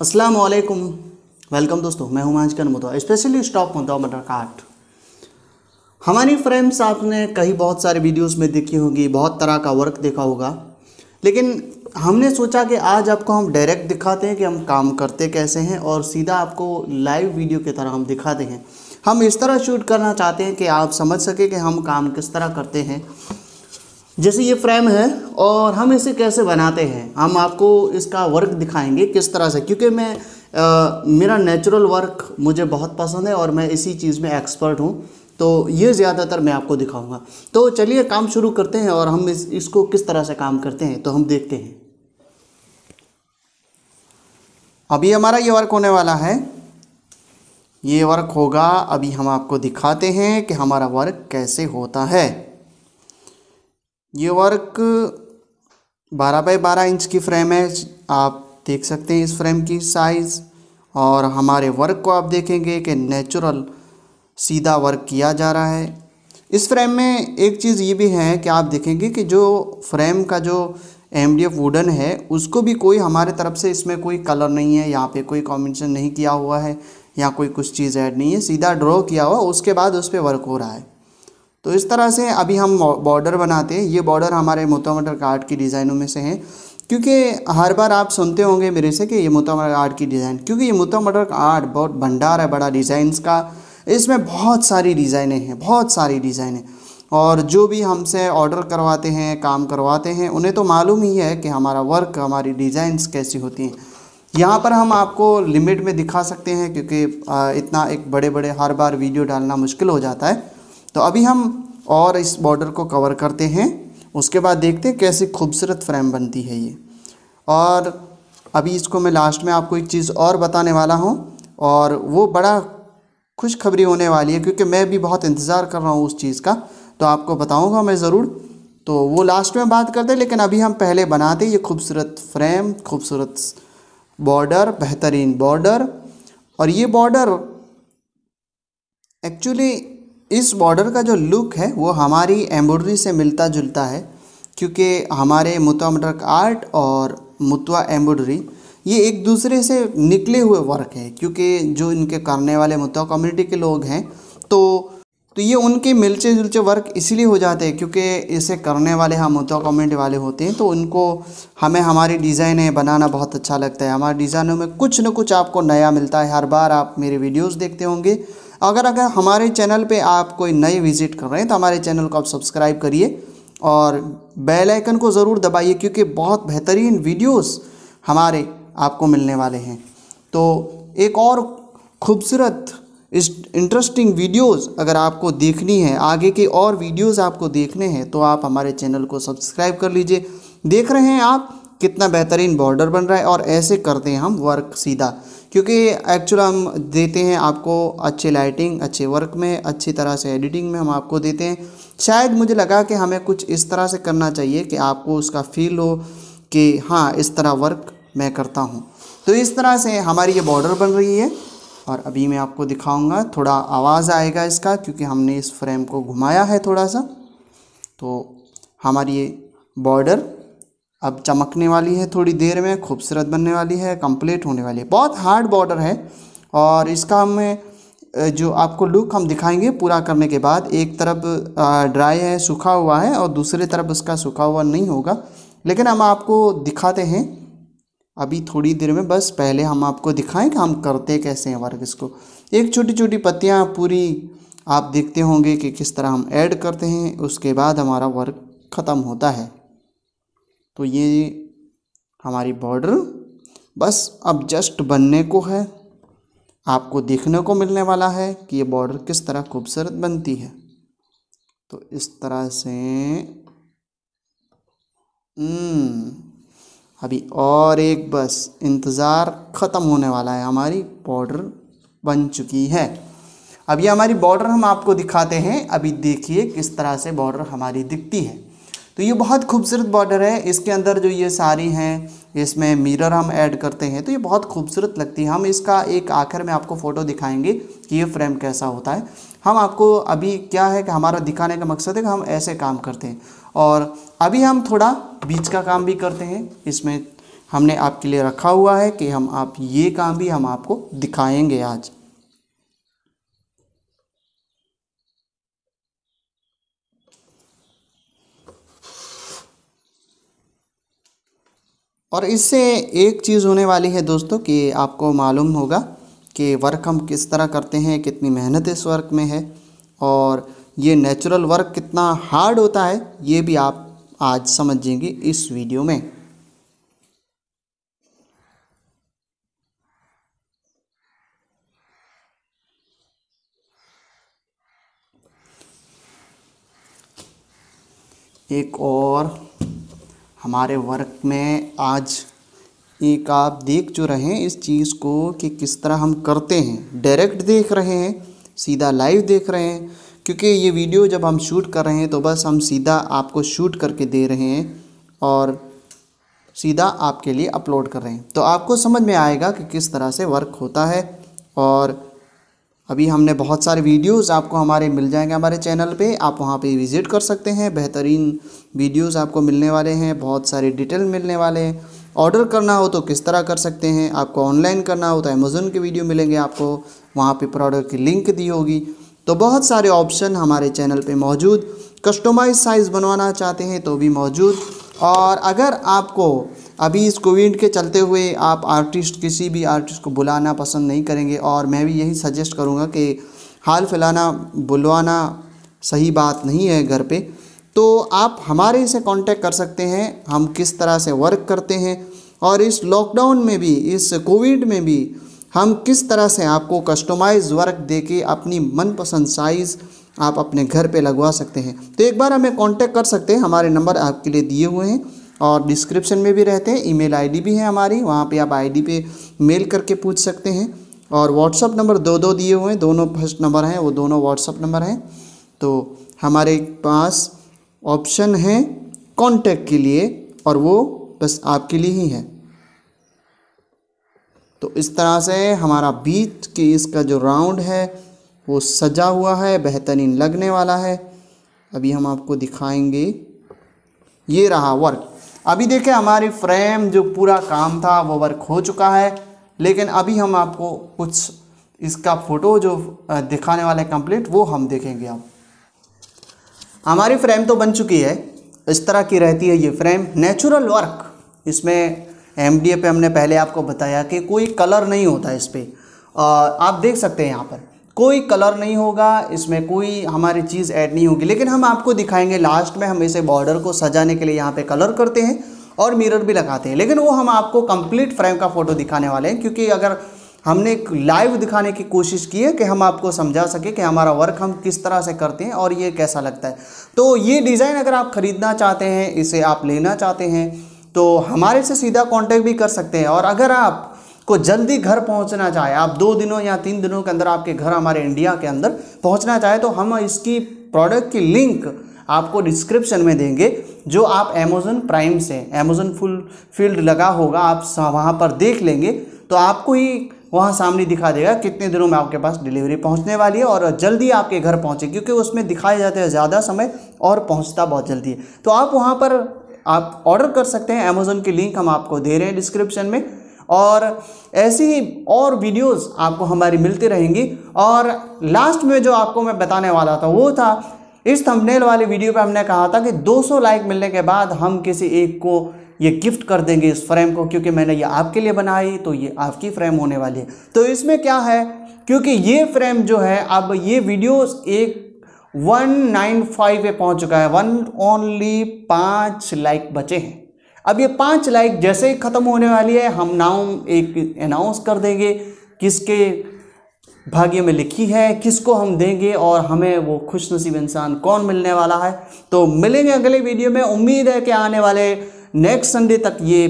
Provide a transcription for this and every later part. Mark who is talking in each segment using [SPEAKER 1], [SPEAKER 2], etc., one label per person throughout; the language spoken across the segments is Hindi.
[SPEAKER 1] अस्सलाम वालेकुम वेलकम दोस्तों, मैं हूँ मांझकन मुद्दा स्पेशली स्टॉक मुद्दा मटर काट। हमारी फ्रेंड्स आपने कई बहुत सारे वीडियोस में देखी होगी, बहुत तरह का वर्क देखा होगा। लेकिन हमने सोचा कि आज आपको हम डायरेक्ट दिखाते हैं कि हम काम करते कैसे हैं और सीधा आपको लाइव वीडियो की तरह हम दिखाते हैं। हम इस तरह शूट करना चाहते हैं कि आप समझ सके कि हम काम किस तरह करते हैं। जैसे ये फ्रेम है और हम इसे कैसे बनाते हैं हम आपको इसका वर्क दिखाएँगे किस तरह से। क्योंकि मैं आ, मेरा नेचुरल वर्क मुझे बहुत पसंद है और मैं इसी चीज़ में एक्सपर्ट हूँ तो ये ज़्यादातर मैं आपको दिखाऊँगा। तो चलिए काम शुरू करते हैं और हम इस इसको किस तरह से काम करते हैं तो हम देखते हैं। अभी हमारा ये वर्क होने वाला है। ये वर्क होगा अभी हम आपको दिखाते हैं कि हमारा वर्क कैसे होता है। ये वर्क 12 बाई 12 इंच की फ्रेम है। आप देख सकते हैं इस फ्रेम की साइज़ और हमारे वर्क को आप देखेंगे कि नेचुरल सीधा वर्क किया जा रहा है। इस फ्रेम में एक चीज़ ये भी है कि आप देखेंगे कि जो फ्रेम का जो एम डी एफ़ वुडन है, उसको भी कोई हमारे तरफ़ से इसमें कोई कलर नहीं है, यहाँ पे कोई कॉम्बिनेशन नहीं किया हुआ है या कोई कुछ चीज़ ऐड नहीं है। सीधा ड्रॉ किया हुआ, उसके बाद उस पर वर्क हो रहा है। तो इस तरह से अभी हम बॉर्डर बनाते हैं। ये बॉर्डर हमारे मोता मटर कार्ड की डिज़ाइनों में से हैं। क्योंकि हर बार आप सुनते होंगे मेरे से कि ये मोता मटर आर्ट की डिज़ाइन, क्योंकि ये मोता मटर आर्ट बहुत भंडार है बड़ा डिज़ाइंस का। इसमें बहुत सारी डिज़ाइनें हैं, बहुत सारी डिज़ाइनें। और जो भी हमसे ऑर्डर करवाते हैं, काम करवाते हैं, उन्हें तो मालूम ही है कि हमारा वर्क हमारी डिज़ाइंस कैसी होती हैं। यहाँ पर हम आपको लिमिट में दिखा सकते हैं, क्योंकि इतना एक बड़े बड़े हर बार वीडियो डालना मुश्किल हो जाता है। तो अभी हम और इस बॉर्डर को कवर करते हैं। उसके बाद देखते हैं कैसी खूबसूरत फ्रेम बनती है ये। और अभी इसको मैं लास्ट में आपको एक चीज़ और बताने वाला हूँ। और वो बड़ा खुशखबरी होने वाली है, क्योंकि मैं भी बहुत इंतज़ार कर रहा हूँ उस चीज़ का। तो आपको बताऊँगा मैं ज़रूर। तो वो लास्ट में बात करते लेकिन अभी हम पहले बनाते ये खूबसूरत फ्रेम खूबसूरत बॉर्डर बेहतरीन बॉर्डर और ये बॉर्डर एक्चुअली इस बॉर्डर का जो लुक है, वो हमारी एम्ब्रॉयडरी से मिलता जुलता है, क्योंकि हमारे मुतवा मटरक आर्ट और मुतवा एम्ब्रॉयडरी ये एक दूसरे से निकले हुए वर्क है, क्योंकि जो इनके करने वाले मुतवा कम्युनिटी के लोग हैं तो तो ये उनके मिलचे जुलचे वर्क इसीलिए हो जाते हैं, क्योंकि इसे करने वाले हम मुतवा कम्युनिटी वाले होते हैं तो उनको हमें हमारी डिज़ाइनें बनाना बहुत अच्छा लगता है। हमारे डिज़ाइनों में कुछ न कुछ आपको नया मिलता है, हर बार आप मेरे वीडियोज़ देखते होंगे अगर अगर हमारे चैनल पे आप कोई नए विज़िट कर रहे हैं तो हमारे चैनल को आप सब्सक्राइब करिए और बेल आइकन को ज़रूर दबाइए, क्योंकि बहुत बेहतरीन वीडियोस हमारे आपको मिलने वाले हैं। तो एक और खूबसूरत, इस इंटरेस्टिंग वीडियोस अगर आपको देखनी है, आगे के और वीडियोस आपको देखने हैं तो आप हमारे चैनल को सब्सक्राइब कर लीजिए। देख रहे हैं आप कितना बेहतरीन बॉर्डर बन रहा है और ऐसे करते हैं हम वर्क सीधा। क्योंकि एक्चुअल हम देते हैं आपको अच्छे लाइटिंग अच्छे वर्क में, अच्छी तरह से एडिटिंग में हम आपको देते हैं। शायद मुझे लगा कि हमें कुछ इस तरह से करना चाहिए कि आपको उसका फील हो कि हाँ इस तरह वर्क मैं करता हूँ। तो इस तरह से हमारी ये बॉर्डर बन रही है और अभी मैं आपको दिखाऊँगा, थोड़ा आवाज़ आएगा इसका क्योंकि हमने इस फ्रेम को घुमाया है थोड़ा सा। तो हमारी ये बॉर्डर अब चमकने वाली है थोड़ी देर में, खूबसूरत बनने वाली है कंप्लीट होने वाली है। बहुत हार्ड बॉर्डर है और इसका हमें जो आपको लुक हम दिखाएँगे पूरा करने के बाद, एक तरफ़ ड्राई है, सूखा हुआ है और दूसरी तरफ़ उसका सूखा हुआ नहीं होगा। लेकिन हम आपको दिखाते हैं, अभी थोड़ी देर में बस पहले हम आपको दिखाएँ कि हम करते कैसे हैं वर्क इसको। एक छोटी छोटी पत्तियाँ पूरी, आप देखते होंगे कि किस तरह हम ऐड करते हैं, उसके बाद हमारा वर्क ख़त्म होता है। तो ये हमारी बॉर्डर बस अब जस्ट बनने को है। आपको देखने को मिलने वाला है कि ये बॉर्डर किस तरह खूबसूरत बनती है। तो इस तरह से हम्म, अभी और एक बस इंतज़ार ख़त्म होने वाला है। हमारी बॉर्डर बन चुकी है। अभी हमारी बॉर्डर हम आपको दिखाते हैं। अभी देखिए किस तरह से बॉर्डर हमारी दिखती है। तो ये बहुत खूबसूरत बॉर्डर है। इसके अंदर जो ये सारी हैं, इसमें मिरर हम ऐड करते हैं। तो ये बहुत खूबसूरत लगती है। हम इसका एक आखिर में आपको फ़ोटो दिखाएँगे कि ये फ्रेम कैसा होता है। हम आपको अभी क्या है कि हमारा दिखाने का मकसद है कि हम ऐसे काम करते हैं। और अभी हम थोड़ा बीच का काम भी करते हैं। इसमें हमने आपके लिए रखा हुआ है कि हम आप ये काम भी हम आपको दिखाएँगे आज। और इससे एक चीज़ होने वाली है दोस्तों कि आपको मालूम होगा कि वर्क हम किस तरह करते हैं, कितनी मेहनत इस वर्क में है और ये नेचुरल वर्क कितना हार्ड होता है, ये भी आप आज समझेंगे इस वीडियो में। एक और हमारे वर्क में आज एक आप देख जो रहे हैं इस चीज़ को कि किस तरह हम करते हैं। डायरेक्ट देख रहे हैं, सीधा लाइव देख रहे हैं, क्योंकि ये वीडियो जब हम शूट कर रहे हैं तो बस हम सीधा आपको शूट करके दे रहे हैं और सीधा आपके लिए अपलोड कर रहे हैं। तो आपको समझ में आएगा कि किस तरह से वर्क होता है और अभी हमने बहुत सारे वीडियोस आपको हमारे मिल जाएँगे हमारे चैनल पे। आप वहाँ पे विज़िट कर सकते हैं। बेहतरीन वीडियोस आपको मिलने वाले हैं। बहुत सारे डिटेल मिलने वाले हैं। ऑर्डर करना हो तो किस तरह कर सकते हैं? आपको ऑनलाइन करना हो तो अमेज़ोन के वीडियो मिलेंगे आपको। वहाँ पे प्रोडक्ट की लिंक दी होगी। तो बहुत सारे ऑप्शन हमारे चैनल पे मौजूद। कस्टमाइज साइज़ बनवाना चाहते हैं तो भी मौजूद। और अगर आपको अभी इस कोविड के चलते हुए आप आर्टिस्ट, किसी भी आर्टिस्ट को बुलाना पसंद नहीं करेंगे और मैं भी यही सजेस्ट करूँगा कि हाल फिलाना बुलवाना सही बात नहीं है घर पे। तो आप हमारे से कांटेक्ट कर सकते हैं, हम किस तरह से वर्क करते हैं और इस लॉकडाउन में भी, इस कोविड में भी हम किस तरह से आपको कस्टमाइज वर्क दे के अपनी मनपसंद साइज़ आप अपने घर पे लगवा सकते हैं। तो एक बार हमें कांटेक्ट कर सकते हैं, हमारे नंबर आपके लिए दिए हुए हैं। और डिस्क्रिप्शन में भी रहते हैं ईमेल आईडी भी है हमारी, वहाँ पे आप आईडी पे मेल करके पूछ सकते हैं। और व्हाट्सअप नंबर दो दो दिए हुए हैं, दोनों फ़र्स्ट नंबर हैं, वो दोनों व्हाट्सअप नंबर हैं। तो हमारे पास ऑप्शन है कांटेक्ट के लिए और वो बस आपके लिए ही है। तो इस तरह से हमारा बीच के इसका जो राउंड है, वो सजा हुआ है, बेहतरीन लगने वाला है। अभी हम आपको दिखाएँगे। ये रहा वर्क अभी देखें, हमारी फ्रेम जो पूरा काम था, वो वर्क हो चुका है। लेकिन अभी हम आपको कुछ इसका फ़ोटो जो दिखाने वाले कंप्लीट वो हम देखेंगे अब। हमारी फ्रेम तो बन चुकी है। इस तरह की रहती है ये फ्रेम नेचुरल वर्क इसमें एम पे हमने पहले आपको बताया कि कोई कलर नहीं होता इस पर आप देख सकते हैं यहाँ पर। कोई कलर नहीं होगा, इसमें कोई हमारी चीज़ ऐड नहीं होगी। लेकिन हम आपको दिखाएँगे लास्ट में हम इसे बॉर्डर को सजाने के लिए यहाँ पे कलर करते हैं और मिरर भी लगाते हैं। लेकिन वो हम आपको कंप्लीट फ्रेम का फ़ोटो दिखाने वाले हैं, क्योंकि अगर हमने लाइव दिखाने की कोशिश की है कि हम आपको समझा सके कि हमारा वर्क हम किस तरह से करते हैं और ये कैसा लगता है। तो ये डिज़ाइन अगर आप ख़रीदना चाहते हैं, इसे आप लेना चाहते हैं तो हमारे से सीधा कांटेक्ट भी कर सकते हैं। और अगर आप को जल्दी घर पहुँचना चाहे, आप दो दिनों या तीन दिनों के अंदर आपके घर हमारे इंडिया के अंदर पहुँचना चाहे तो हम इसकी प्रोडक्ट की लिंक आपको डिस्क्रिप्शन में देंगे, जो आप अमेज़न प्राइम से अमेजोन फुल फ़ील्ड लगा होगा, आप वहाँ पर देख लेंगे तो आपको ही वहाँ सामने दिखा देगा कितने दिनों में आपके पास डिलीवरी पहुँचने वाली है, और जल्दी आपके घर पहुँचे, क्योंकि उसमें दिखाए जाते हैं ज़्यादा समय और पहुँचता बहुत जल्दी है। तो आप वहाँ पर आप ऑर्डर कर सकते हैं अमेज़ोन की लिंक हम आपको दे रहे हैं डिस्क्रिप्शन में। और ऐसी ही और वीडियोस आपको हमारी मिलती रहेंगी। और लास्ट में जो आपको मैं बताने वाला था, वो था, इस थंबनेल वाली वीडियो पे हमने कहा था कि 200 लाइक मिलने के बाद हम किसी एक को ये गिफ्ट कर देंगे इस फ्रेम को, क्योंकि मैंने ये आपके लिए बनाई तो ये आपकी फ्रेम होने वाली है। तो इसमें क्या है, क्योंकि ये फ्रेम जो है, अब ये वीडियोस एक 195 पे पहुँच चुका है। वन ओनली पाँच लाइक बचे हैं। अब ये पाँच लाइक जैसे ही ख़त्म होने वाली है, हम नाम एक अनाउंस कर देंगे किसके भाग्य में लिखी है, किसको हम देंगे और हमें वो खुश नसीब इंसान कौन मिलने वाला है। तो मिलेंगे अगले वीडियो में। उम्मीद है कि आने वाले नेक्स्ट संडे तक ये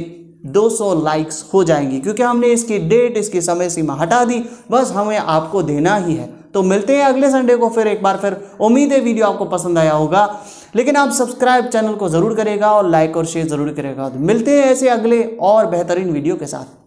[SPEAKER 1] 200 लाइक्स हो जाएँगी, क्योंकि हमने इसकी डेट इसकी समय सीमा हटा दी। बस हमें आपको देना ही है। तो मिलते हैं अगले संडे को फिर एक बार फिर। उम्मीद है वीडियो आपको पसंद आया होगा। लेकिन आप सब्सक्राइब चैनल को ज़रूर करेगा और लाइक और शेयर ज़रूर करेगा। तो मिलते हैं ऐसे अगले और बेहतरीन वीडियो के साथ।